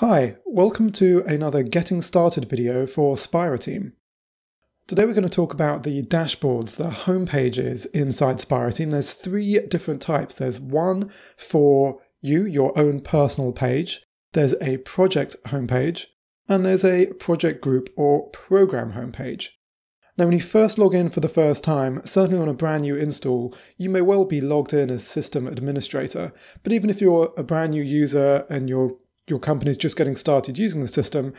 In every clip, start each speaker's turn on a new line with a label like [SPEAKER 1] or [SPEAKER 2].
[SPEAKER 1] Hi, welcome to another Getting Started video for SpiraTeam. Today we're going to talk about the dashboards, the home pages inside SpiraTeam. There's three different types. There's one for you, your own personal page. There's a project homepage, and there's a project group or program homepage. Now, when you first log in for the first time, certainly on a brand new install, you may well be logged in as system administrator. But even if you're a brand new user and you're your company is just getting started using the system,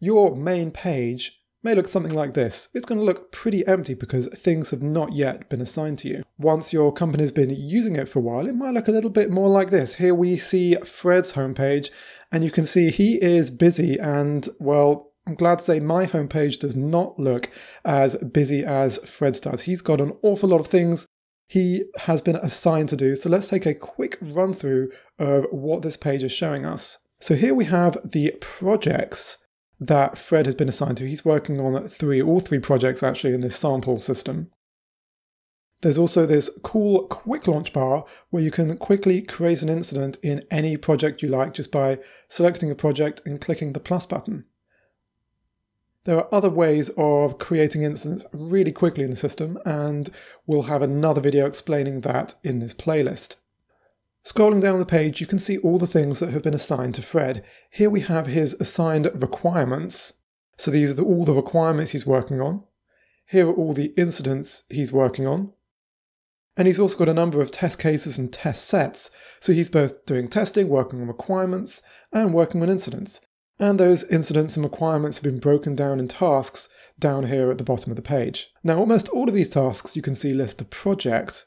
[SPEAKER 1] your main page may look something like this. It's going to look pretty empty because things have not yet been assigned to you. Once your company's been using it for a while, it might look a little bit more like this. Here we see Fred's homepage, and you can see he is busy and, well, I'm glad to say my homepage does not look as busy as Fred's does. He's got an awful lot of things he has been assigned to do. So let's take a quick run through of what this page is showing us. So here we have the projects that Fred has been assigned to. He's working on three, all three projects actually in this sample system. There's also this cool quick launch bar where you can quickly create an incident in any project you like just by selecting a project and clicking the plus button. There are other ways of creating incidents really quickly in the system, and we'll have another video explaining that in this playlist. Scrolling down the page, you can see all the things that have been assigned to Fred. Here we have his assigned requirements. So these are the, all the requirements he's working on. Here are all the incidents he's working on. And he's also got a number of test cases and test sets. So he's both doing testing, working on requirements, and working on incidents. And those incidents and requirements have been broken down in tasks down here at the bottom of the page. Now, almost all of these tasks you can see list the project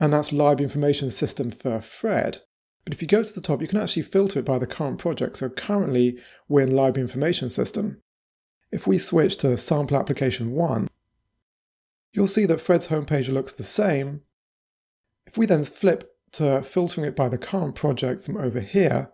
[SPEAKER 1] and that's library information system for Fred. But if you go to the top, you can actually filter it by the current project. So currently we're in library information system. If we switch to sample application 1, you'll see that Fred's homepage looks the same. If we then flip to filtering it by the current project from over here,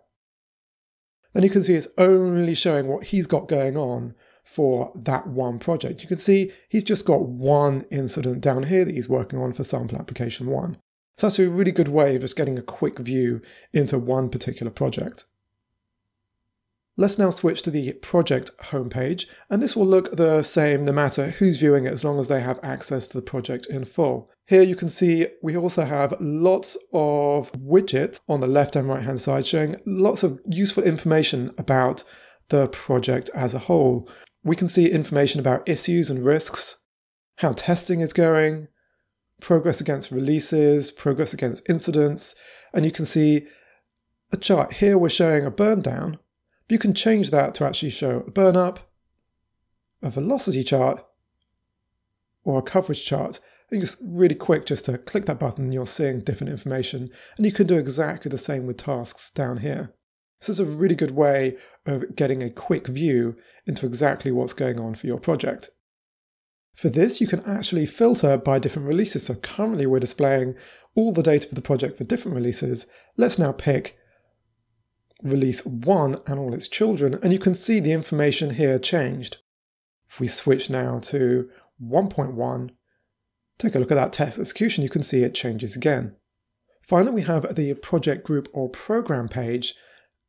[SPEAKER 1] then you can see it's only showing what he's got going on for that one project. You can see he's just got one incident down here that he's working on for sample application one. So that's a really good way of just getting a quick view into one particular project. Let's now switch to the project homepage, and this will look the same no matter who's viewing it as long as they have access to the project in full. Here you can see we also have lots of widgets on the left and right hand side showing lots of useful information about the project as a whole we can see information about issues and risks, how testing is going, progress against releases, progress against incidents, and you can see a chart. Here we're showing a burn down, but you can change that to actually show a burn up, a velocity chart, or a coverage chart. And just really quick, just to click that button, and you're seeing different information, and you can do exactly the same with tasks down here. This is a really good way of getting a quick view into exactly what's going on for your project. For this, you can actually filter by different releases. So currently we're displaying all the data for the project for different releases. Let's now pick release 1 and all its children, and you can see the information here changed. If we switch now to 1.1, take a look at that test execution, you can see it changes again. Finally, we have the project group or program page,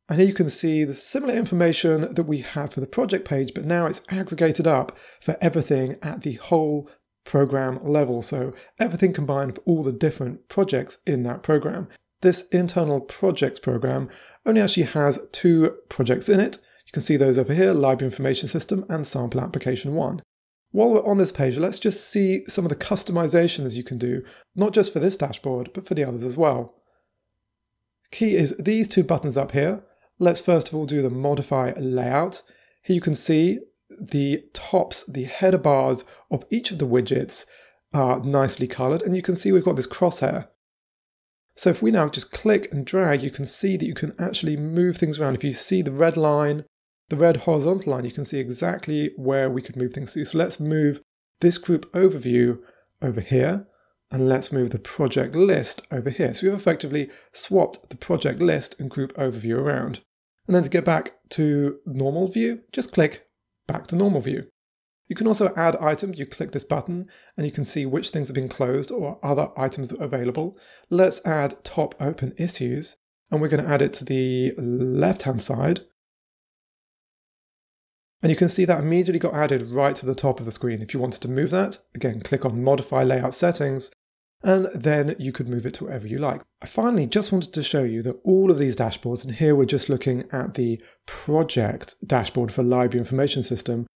[SPEAKER 1] and here you can see the similar information that we have for the project page, but now it's aggregated up for everything at the whole program level. So everything combined for all the different projects in that program. This internal projects program only actually has two projects in it. You can see those over here, Library Information System and Sample Application 1. While we're on this page, let's just see some of the customizations you can do, not just for this dashboard, but for the others as well. Key is these two buttons up here. Let's first of all do the modify layout. Here you can see the tops, the header bars of each of the widgets are nicely colored and you can see we've got this crosshair. So if we now just click and drag, you can see that you can actually move things around. If you see the red line, the red horizontal line, you can see exactly where we could move things to. So let's move this group overview over here and let's move the project list over here. So we've effectively swapped the project list and group overview around. And then to get back to normal view, just click back to normal view. You can also add items. You click this button and you can see which things have been closed or other items that are available. Let's add top open issues and we're going to add it to the left hand side. And you can see that immediately got added right to the top of the screen. If you wanted to move that, again, click on Modify Layout Settings, and then you could move it to wherever you like. I finally just wanted to show you that all of these dashboards, and here we're just looking at the project dashboard for Library Information System,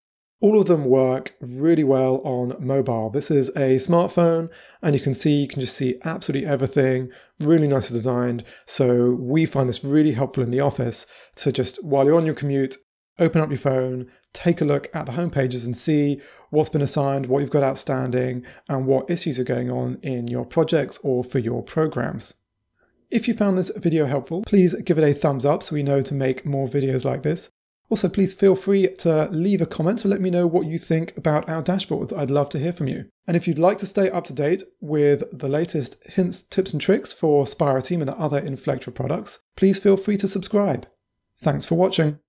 [SPEAKER 1] all of them work really well on mobile. This is a smartphone, and you can see, you can just see absolutely everything, really nicely designed. So we find this really helpful in the office to just, while you're on your commute, open up your phone, take a look at the home pages and see what's been assigned, what you've got outstanding, and what issues are going on in your projects or for your programs. If you found this video helpful, please give it a thumbs up so we know to make more videos like this. Also, please feel free to leave a comment to let me know what you think about our dashboards. I'd love to hear from you. And if you'd like to stay up to date with the latest hints, tips, and tricks for SpiraTeam and other Inflectra products, please feel free to subscribe. Thanks for watching.